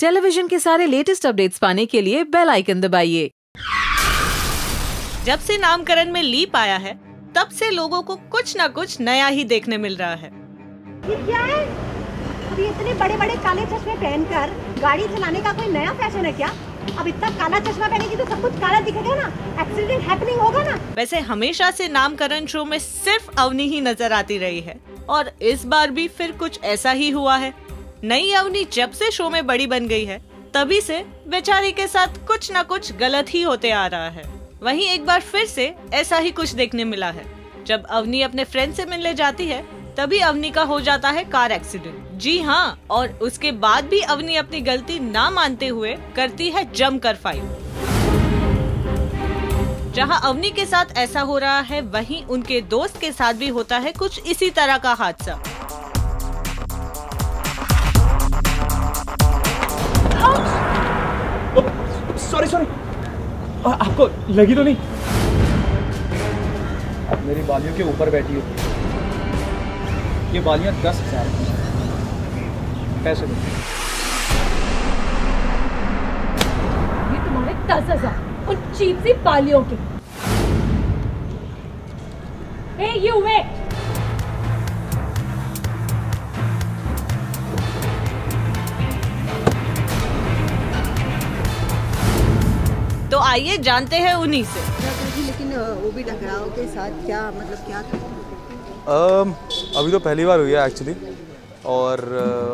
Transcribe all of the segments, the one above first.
Television के सारे latest updates पाने के लिए बेल आइकन दबाइए। जब से नामकरण में लीप आया है तब से लोगों को कुछ ना कुछ नया ही देखने मिल रहा है। ये क्या है अभी इतने बड़े बड़े काले चश्मे पहनकर गाड़ी चलाने का कोई नया फ़ैशन है क्या? अब इतना काला चश्मा पहनेगी तो सब कुछ काला दिखेगा ना? एक्सीडेंट हैपनिंग होगा ना? वैसे हमेशा से नामकरण शो में सिर्फ़ अवनी ही नज़र आती रही है। और इस बार भी फिर कुछ ऐसा ही हुआ है। नई अवनी जब से शो में बड़ी बन गई है, तभी से बेचारी के साथ कुछ न कुछ गलत ही होते आ रहा है। वहीं एक बार फिर से ऐसा ही कुछ देखने मिला है। जब अवनी अपने फ्रेंड से मिलने जाती है, तभी अवनी का हो जाता है कार एक्सीडेंट जी हाँ और उसके बाद भी अवनी अपनी गलती ना मानते हुए करती है जमकर फाइट जहाँ अवनी के साथ ऐसा हो रहा है, वहीं उनके दोस्त के साथ भी होता है कुछ इसी तरह का हादसा। Sorry sorry. आपको लगी तो नहीं? आप मेरी बालियों के ऊपर बैठी हो। ये बालियाँ दस हज़ार की। पैसे दो। ये तुम्हारे दस हज़ार उन चीप सी बालियों के। Hey, you wait! आइए जानते हैं उन्हीं से। लेकिन वो भी टकराव के साथ क्या मतलब क्या था? अभी तो पहली बार हुई है एक्चुअली और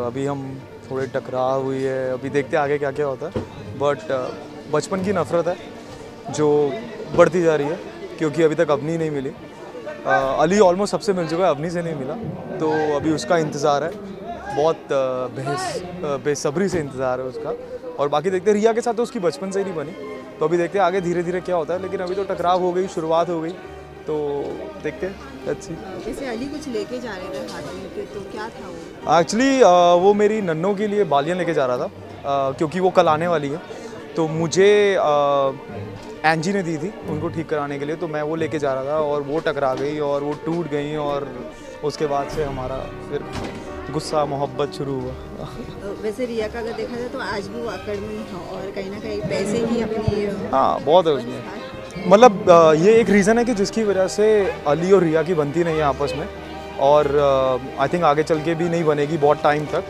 अभी हम थोड़े टकराव हुई है अभी देखते हैं आगे क्या क्या होता है। बट बचपन की नफ़रत है जो बढ़ती जा रही है क्योंकि अभी तक अपनी नहीं मिली। अ, अली ऑलमोस्ट सबसे मिल चुका है अपनी से नहीं मिला। तो अभी उसका इंतज़ार है बहुत बेहस बेसब्री से इंतज़ार है उसका। और बाकी देखते हैं रिया के साथ तो उसकी बचपन से ही नहीं बनी। तो अभी देखते हैं आगे धीरे धीरे क्या होता है लेकिन अभी तो टकराव हो गई शुरुआत हो गई। तो देखते अच्छी जैसे अली कुछ लेके जा रहे थे हाथ में तो क्या था वो? एक्चुअली वो मेरी नन्नों के लिए बालियाँ लेके जा रहा था अ, क्योंकि वो कल आने वाली है। तो मुझे एंजी ने दी थी उनको ठीक कराने के लिए तो मैं वो लेके जा रहा था और वो टकरा गई और वो टूट गई और उसके बाद से हमारा फिर गुस्सा मोहब्बत शुरू हुआ। वैसे रिया का अगर देखा जाए तो आज भी वो अकड़ में है और कहीं ना कहीं पैसे ही अपनी हाँ बहुत है उसमें। मतलब ये एक रीज़न है कि जिसकी वजह से अली और रिया की बनती नहीं है आपस में और आई थिंक आगे चल के भी नहीं बनेगी बहुत टाइम तक।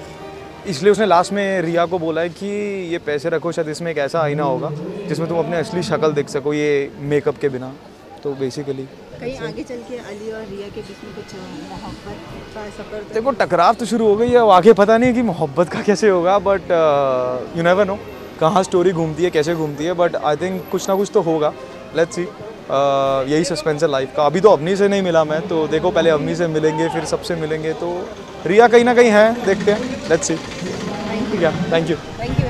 इसलिए उसने लास्ट में रिया को बोला है कि ये पैसे रखो शायद इसमें एक ऐसा आईना होगा जिसमें तुम अपने असली शक्ल देख सको ये मेकअप के बिना। तो बेसिकली कहीं आगे चल के अली और रिया के बीच में कुछ मोहब्बत का सफ़र तो देखो टकराव तो शुरू हो गई है। आगे पता नहीं कि मोहब्बत का कैसे होगा बट यू नेवर नो कहाँ स्टोरी घूमती है कैसे घूमती है बट आई थिंक कुछ ना कुछ तो होगा। लेट्स सी यही सस्पेंस है लाइफ का। अभी तो अवनी से नहीं मिला मैं तो देखो पहले अवनी से मिलेंगे फिर सबसे मिलेंगे तो रिया कहीं ना कहीं है देखते हैं। लेट्स सी ठीक है थैंक यू थैंक यू